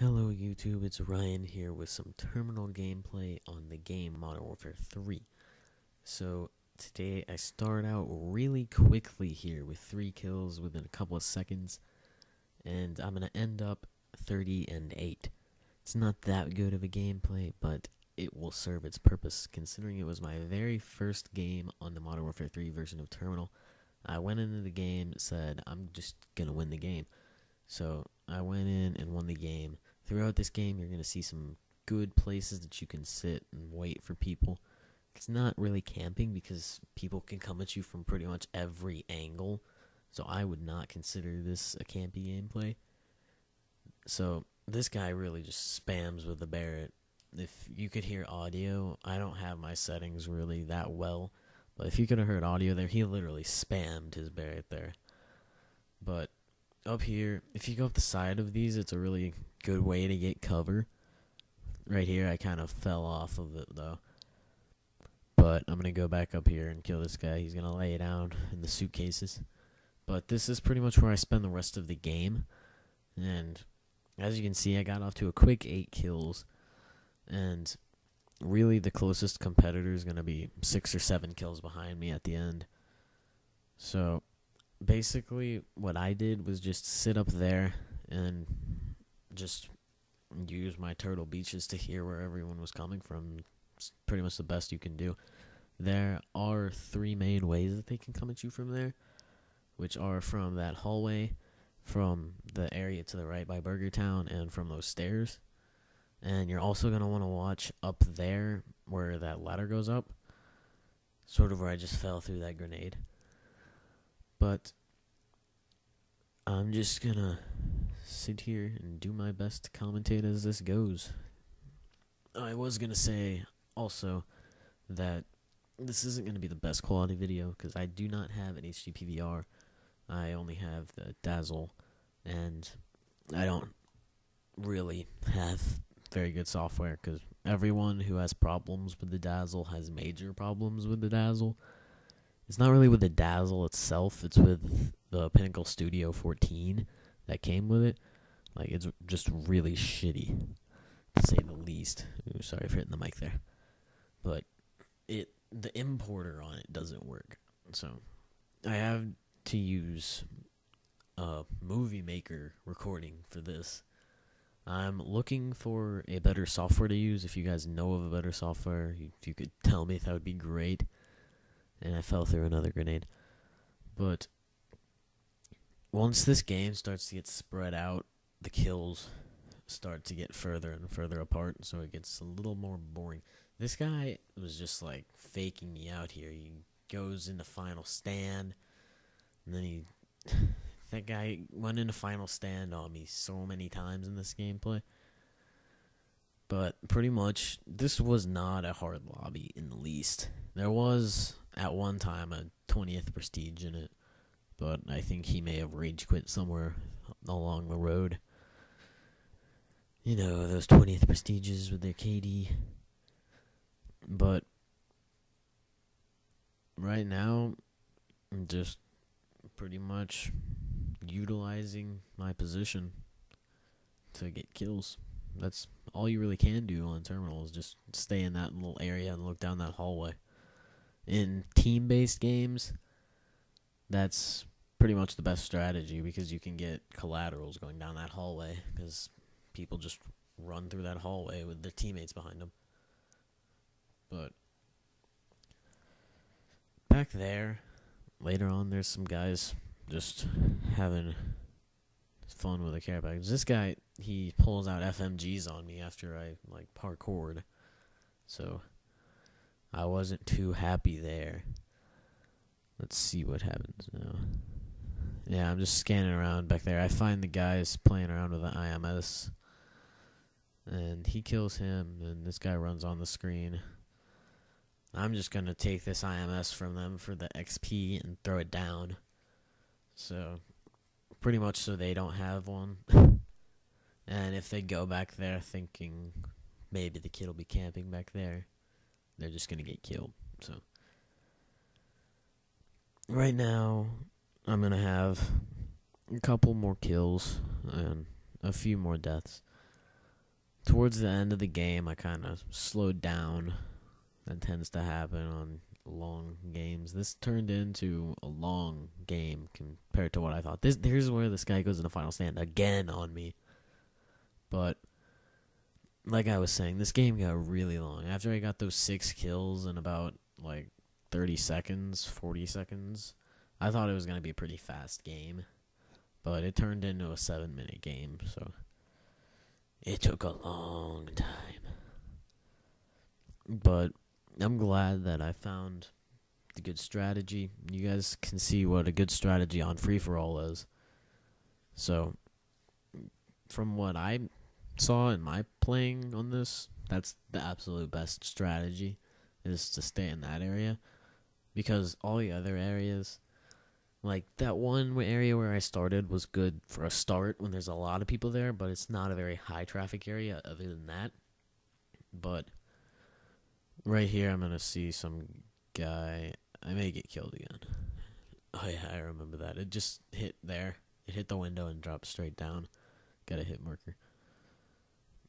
Hello YouTube, it's Ryan here with some terminal gameplay on the game Modern Warfare 3. So today I start out really quickly here with 3 kills within a couple of seconds and I'm going to end up 30 and 8. It's not that good of a gameplay, but it will serve its purpose considering it was my very first game on the Modern Warfare 3 version of Terminal. I went into the game, said I'm just going to win the game. So I went in and won the game. Throughout this game, you're going to see some good places that you can sit and wait for people. It's not really camping because people can come at you from pretty much every angle. So I would not consider this a campy gameplay. So this guy really just spams with the Barrett. If you could hear audio, I don't have my settings really that well. But if you could have heard audio there, he literally spammed his Barrett there. But up here, if you go up the side of these, it's a really good way to get cover. Right here, I kind of fell off of it though. But I'm going to go back up here and kill this guy. He's going to lay down in the suitcases. But this is pretty much where I spend the rest of the game. And as you can see, I got off to a quick 8 kills. And really, the closest competitor is going to be 6 or 7 kills behind me at the end. So, basically what I did was just sit up there and just use my turtle beaches to hear where everyone was coming from. It's pretty much the best you can do. There are three main ways that they can come at you from there, which are from that hallway, from the area to the right by Burger Town, and from those stairs. And you're also going to want to watch up there where that ladder goes up, sort of where I just fell through that grenade. But I'm just gonna sit here and do my best to commentate as this goes. I was gonna say also that this isn't gonna be the best quality video because I do not have an HD PVR. I only have the Dazzle, and I don't really have very good software because everyone who has problems with the Dazzle has major problems with the Dazzle. It's not really with the Dazzle itself, it's with the Pinnacle Studio 14 that came with it. Like, it's just really shitty, to say the least. Ooh, sorry for hitting the mic there. But it the importer on it doesn't work. So, I have to use a movie maker recording for this. I'm looking for a better software to use. If you guys know of a better software, if you could tell me, that would be great and I fell through another grenade. But once this game starts to get spread out, the kills start to get further and further apart, so it gets a little more boring. This guy was just like faking me out here. He goes into final stand, and then he. that guy went into final stand on me so many times in this gameplay. But pretty much, this was not a hard lobby in the least. There was at one time a 20th prestige in it, but I think he may have rage quit somewhere along the road. You know, those 20th prestiges with their KD. But right now, I'm just pretty much utilizing my position to get kills. That's all you really can do on terminal is just stay in that little area and look down that hallway in team based games, that's pretty much the best strategy because you can get collaterals going down that hallway because people just run through that hallway with their teammates behind them. But back there, later on, there's some guys just having fun with a care package. This guy, he pulls out FMGs on me after I like parkoured. So I wasn't too happy there. Let's see what happens now. Yeah, I'm just scanning around back there. I find the guys playing around with the IMS. And he kills him, and this guy runs on the screen. I'm just to take this IMS from them for the XP and throw it down. So, pretty much so they don't have one. and if they go back there thinking maybe the kid will be camping back there, they're just gonna get killed. So right now, I'm gonna have a couple more kills and a few more deaths. towards the end of the game, I kind of slowed down. That tends to happen on long games. This turned into a long game compared to what I thought. This here's where this guy goes in the final stand again on me. But like I was saying, this game got really long. After I got those six kills in about like 30 seconds, 40 seconds, I thought it was going to be a pretty fast game. But it turned into a seven minute game, so it took a long time. But I'm glad that I found the good strategy. You guys can see what a good strategy on free for all is. So, from what I saw in my playing on this, that's the absolute best strategy is to stay in that area because all the other areas like that one area where I started was good for a start when there's a lot of people there, but it's not a very high traffic area other than that. But right here I'm to see some guy I may get killed again. Oh yeah, I remember that. It just hit there. It hit the window and dropped straight down. Got a hit marker.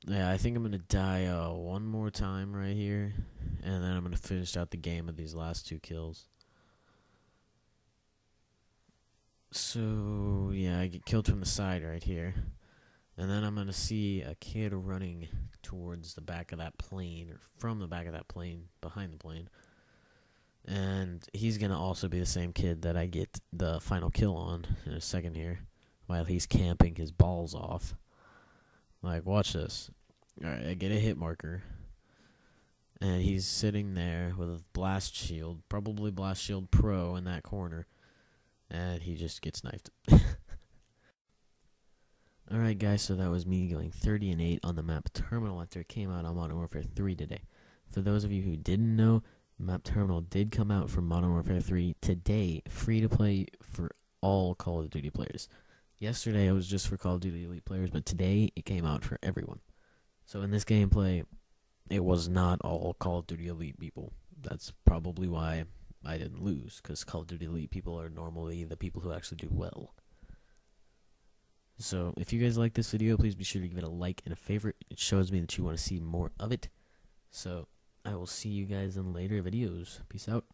Yeah, I think I'm gonna die uh, one more time right here, and then I'm gonna finish out the game with these last two kills. So yeah, I get killed from the side right here, and then I'm gonna see a kid running towards the back of that plane, or from the back of that plane, behind the plane, and he's gonna also be the same kid that I get the final kill on in a second here, while he's camping his balls off. Like, watch this. Alright, I get a hit marker. And he's sitting there with a blast shield, probably blast shield pro in that corner. And he just gets knifed. Alright guys, so that was me going 30 and 8 on the map Terminal after it came out on Modern Warfare 3 today. For those of you who didn't know, Map Terminal did come out for Modern Warfare 3 today, free to play for all Call of Duty players. Yesterday it was just for Call of Duty Elite players, but today it came out for everyone. So in this gameplay, it was not all Call of Duty Elite people. That's probably why I didn't lose, because Call of Duty Elite people are normally the people who actually do well. So if you guys like this video, please be sure to give it a like and a favorite. It shows me that you want to see more of it. So I will see you guys in later videos. Peace out.